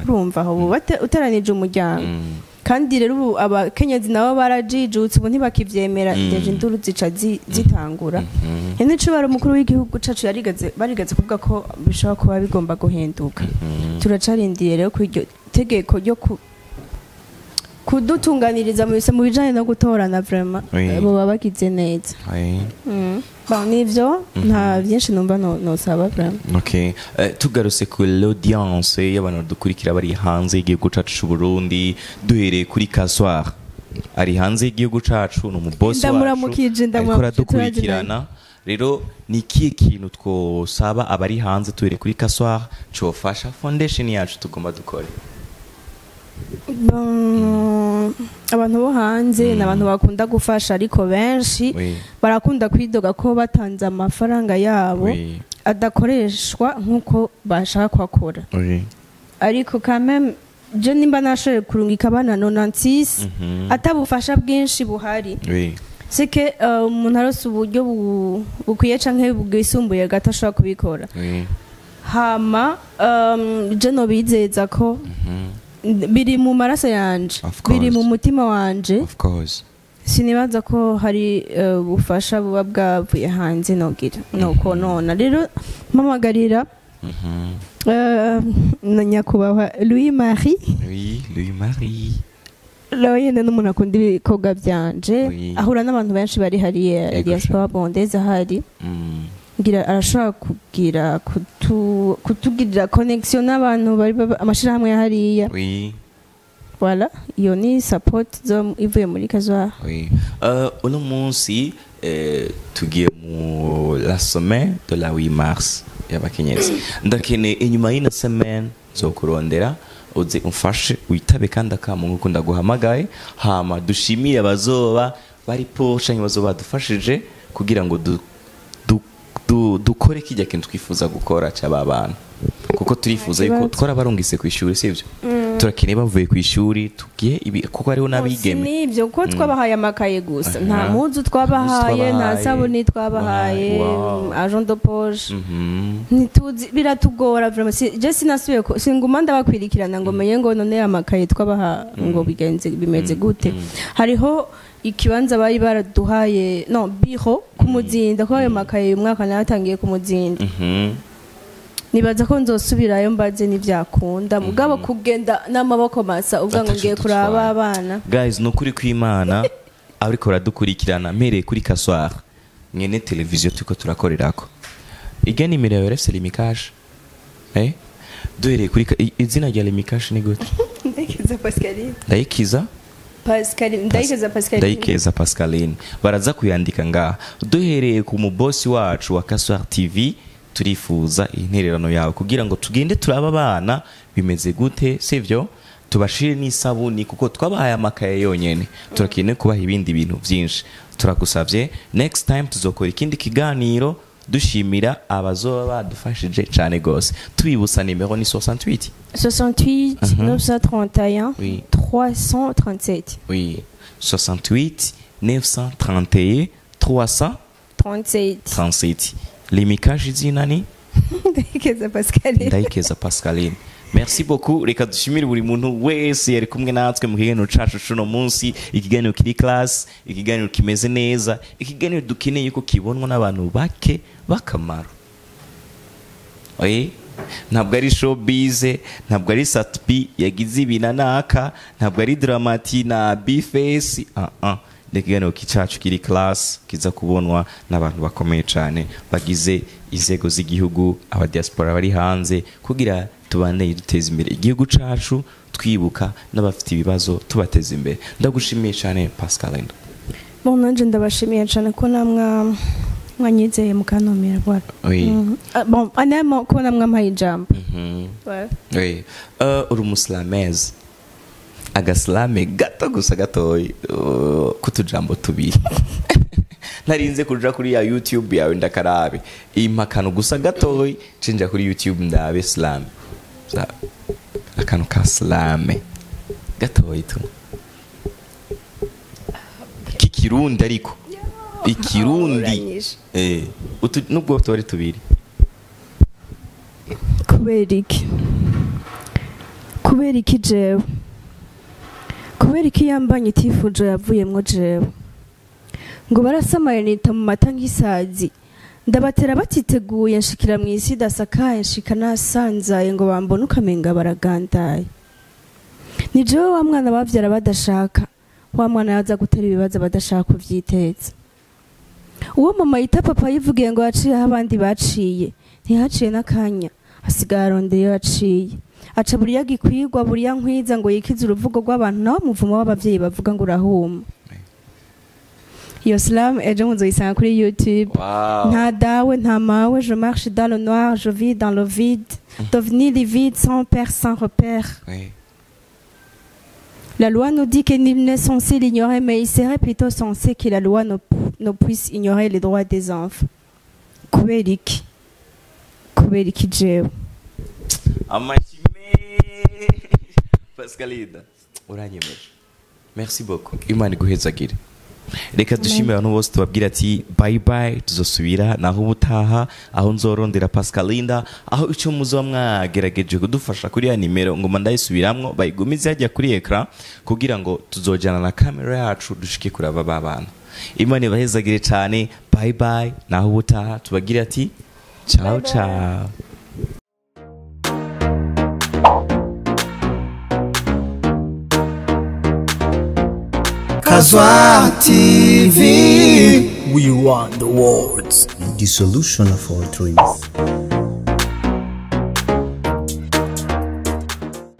Urumva aho bate- uteranije umuryango. Mm. kandi rero ubu abakenyezi nabo barajijutse ubu ntibakivyemera deje induru zica zi- zitangura. Mhm. ene cubara umukuru w'igihugu cacu yarigeze barigeze kuvuga ko bishobora kuba bigomba guhinduka. Mhm. turacarindiye rero ku iryo tegeko ryo ku kudutunganiriza mu bijanye no gutorana vraiment Oui. boba bagize neza. Mm. Bon, nivyo nta byinshi numva Okay. Eh, tugarutse ku l'audience y'abantu dukurikira bari hanze y'igihugu cacu c'uburundi duhereye kuri kaswar ari hanze y'igihugu cacu ni umubosi wacu ariko aradukurikirana rero ni ikihe kintu twosaba abari hanze duhereye kuri kaswar cofasha foundation yacu tugomba dukore Bon, abantu bo hanze ni abantu bakunda gufasha ariko benshi barakunda kwidoga ko batanze amafaranga yabo adakoreshwa nk'uko bashaka kuhakora. Ariko kameme je nimba nashoboye kurungika abana nonansis Mhm. atabufasha bwinshi buhari. Oui. sike uh, umuntu arose uburyo bu- bukwiye canke bwisumbuye gato ashobora kubikora. Hama um, je nobizeza ko biri mu maraso yanje. Biri mu mutima wanje. Sinibaza ko hari uh, ubufasha buba bwavuye hanze nogira nuko nona rero mpamagarira Mhm. uh, na nyakubahwa louis marie Oui, Louis Marie. nawe nyine n'umuntu akunda ibikorwa byanje. Ahura n'abantu benshi bari hariya diaspora bondeze ahari Mm. Arashobora kugira kutu, kutugirira connection n'abantu bari amashirahamwe ya hariya voilà iyo ni support zo ivuye muri. Euh, uno munsi eh, tugiye mu la semaine de la 8 mars y'abakenyezi ndakeneye inyuma y'ino semaine zokurondera uze umfashe witabe kandi akamu nk'uko ndaguhamagaye hama dushimire abazoba bari po canke bazoba badufashije kugira ngo dukore kijya kintu twifuza gukora cy'aba bantu kuko turifuza yuko twarabarungise ku ishuri sivyo turakeneye bavuye ku ishuri tugiye ibi kuko hariho n'abigeme. ni byo kuko twabahaye amakaye gusa. Nta muzu twabahaye nta sabuni twabahaye poche. Mhm. ntituzi biratugora si- je sinasubiye singuma ndabakwirikirana ngo menye ngo none amakaye twabaha ngo bigenze bimeze gute. Hariho ikibanza bari baraduhaye no biro ku muzinda ko ayo makaye uyu mwaka na yo atangiye ku muzinda Mhm. nibaza ko nzosubirayo mbaze n'ivyakunda mugabo kugenda n'amaboko masa uvuga ngo ngiye kuraba dutwaye. abana guys ni ukuri kw'imana ariko baradukurikirana mpereye kuri kaswara. Mwene televiziyo turiko turakorerako. Irya nimero yawe rfc limikash. Eh? duhereye kuri izina rya limikash ni gute? Ndekiza pascaline. Ndayikiza. Ndayikeza pascaline. Baraza kuyandika ngaha duhereye ku mubosi wacu wa kaswar tv turifuza intererano yawe. Kugira ngo tugende turaba abana bimeze gute sivyo? Tubashire n'isabuni kuko twabahaye amakaye yonyene. Turakeneye kubaha ibindi bintu byinshi. Turagusavye next time tuzokora ikindi kiganiro dushimira abazoba badufashije cyane gose tubibutsa nimero ni 68 68 931 Oui. 337 oui. 68 931 300 37 37 limikaje izina ni ndayikeza pascaline. Ndayikeza pascaline merci beaucoup reka dushimire buri muntu wese yari kumwe natwe mu kiganiro cacu cuno munsi. Ikiganiro kiri class ikiganiro kimeze neza ikiganiro dukeneye ko kibonwa n'abantu bake b'akamaro. Oye? Ntabwo ari showbiz ntabwo ari satbi yagize ibi na naka ntabwo ari dramati na bface. Ah ni ikiganiro kicacu kiri class kiza kubonwa n'abantu bakomeye cyane bagize inzego z'igihugu abadiaspora bari hanze kugira tubandanye duteza imbere igihugu cacu twibuka n'abafite ibibazo tubateza imbere. Ndagushimiye cyane pascaline bon nanje ndabashimiye cyane ko namwa mwanyizeye mukantumira bon anema ko namwe ampaye ijambo Mhm. Ouais. Oui. Uh, uri umusilameze agasilame gato gusa gatoyi. Uh, k'utujambo tubiri. Narinze kuja kuri ya youtube yawe ndakarabe. Impa akantu gusa gatoyi cenja kuri youtube ndabe silame akantu ka silame gatoyi tu kikirundi ariko ikirundi nubwo tuba ari tubiri kubera iki kubera iki jewe kubera iki yambanye itifuje yavuyemwo jewe ngo barasamaye nita mu mata nk'isazi ndabatera batiteguye nshikira mu isi idasakaye nshika nasanzaye ngo bambone ukamenga baragandaye. Ni jewe wa mwana bavyara badashaka wa mwana yaza gutera ibibazo badashaka kuvyiteza uwo mama yita papa yivugiye ngo yaciye aho abandi baciye ntihaciye n'akanya hasigaye arondeye iyo yaciye. Aca buriya gikwigwa buriya nkwiza ngo yikize uruvugo rw'abantu nawe umuvumo w'abavyeyi bavuga ngo urahuma. Iyo slam ejo muzoyisanga kuri youtube. Wow. nta dawe nta mawe je marche dans le noir je vis dans le vide. Devenir livide sans père sans repère. Oui. La loi nous dit que nul n'est censé l'ignorer, mais il serait plutôt censé que la loi ne, ne puisse ignorer les droits des enfants. kubera iki kubera iki jewe amashyi menshi pascaline uranyemeje merci beaucoup. Iguhezagire reka dushimire abantu bose tubabwira ati bye bye. Tuzosubira naho ubutaha aho nzorondera pascalinda aho icyo muzoba mwagerageje kudufasha kuri ya nimero ngoma ndayisubiramwo bayigumize hajya kuri ekara kugira ngo tuzojyana na kamera yacu dushike kuri aba babana imana ibahezagire cyane. Bye bye. Naho ubutaha tubabwire ati ciao ciao. Kazwa TV. We want the words. the solution of all dreams.